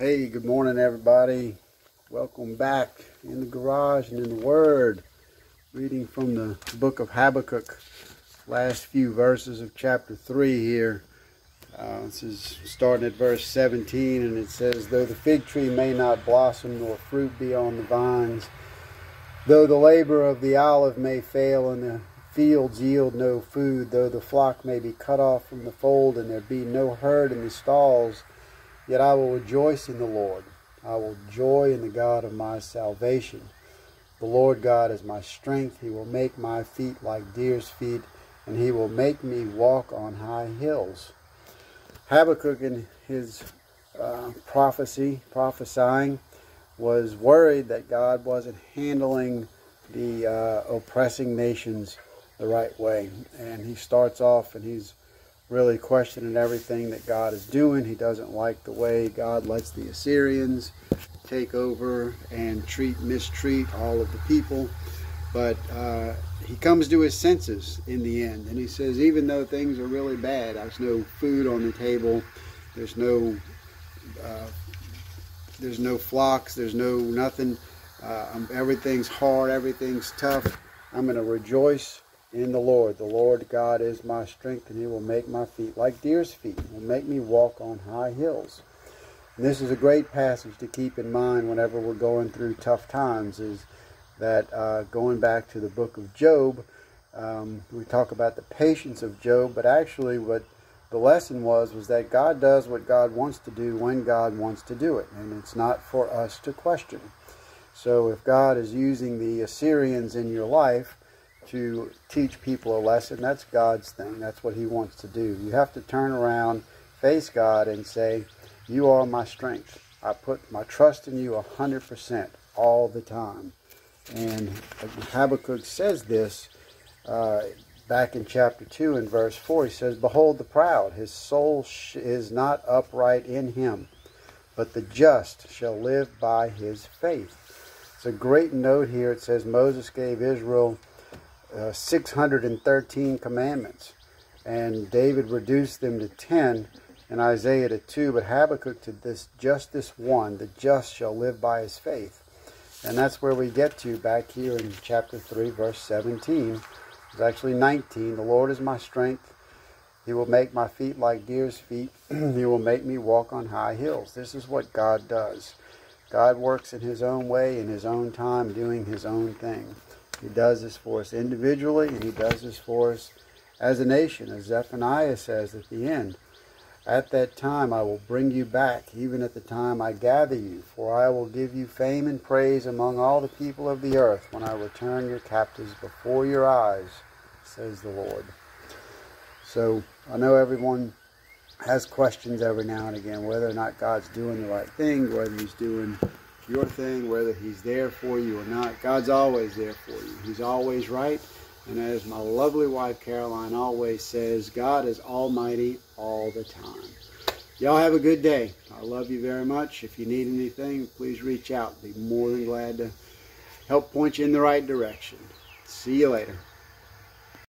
Hey, good morning, everybody. Welcome back in the garage and in the Word. Reading from the book of Habakkuk, last few verses of chapter 3 here. Uh, this is starting at verse 17, and it says, Though the fig tree may not blossom, nor fruit be on the vines, though the labor of the olive may fail, and the fields yield no food, though the flock may be cut off from the fold, and there be no herd in the stalls, Yet I will rejoice in the Lord. I will joy in the God of my salvation. The Lord God is my strength. He will make my feet like deer's feet, and he will make me walk on high hills. Habakkuk, in his uh, prophecy, prophesying, was worried that God wasn't handling the uh, oppressing nations the right way. And he starts off and he's really questioning everything that God is doing. He doesn't like the way God lets the Assyrians take over and treat, mistreat all of the people. But uh, he comes to his senses in the end, and he says, even though things are really bad, there's no food on the table, there's no, uh, there's no flocks, there's no nothing. Uh, everything's hard, everything's tough. I'm going to rejoice in the Lord. The Lord God is my strength, and he will make my feet like deer's feet, and will make me walk on high hills. And this is a great passage to keep in mind whenever we're going through tough times, is that uh, going back to the book of Job, um, we talk about the patience of Job, but actually what the lesson was was that God does what God wants to do when God wants to do it, and it's not for us to question. So if God is using the Assyrians in your life, to teach people a lesson. That's God's thing. That's what He wants to do. You have to turn around, face God, and say, You are my strength. I put my trust in you 100% all the time. And Habakkuk says this uh, back in chapter 2 and verse 4. He says, Behold the proud, his soul is not upright in him, but the just shall live by his faith. It's a great note here. It says, Moses gave Israel uh, 613 commandments, and David reduced them to 10, and Isaiah to 2, but Habakkuk to this just this one, the just shall live by his faith. And that's where we get to back here in chapter 3, verse 17. It's actually 19. The Lord is my strength. He will make my feet like deer's feet. he will make me walk on high hills. This is what God does. God works in his own way, in his own time, doing his own thing. He does this for us individually, and He does this for us as a nation, as Zephaniah says at the end. At that time I will bring you back, even at the time I gather you, for I will give you fame and praise among all the people of the earth when I return your captives before your eyes, says the Lord. So I know everyone has questions every now and again whether or not God's doing the right thing, whether He's doing your thing, whether he's there for you or not. God's always there for you. He's always right. And as my lovely wife Caroline always says, God is almighty all the time. Y'all have a good day. I love you very much. If you need anything, please reach out. Be more than glad to help point you in the right direction. See you later.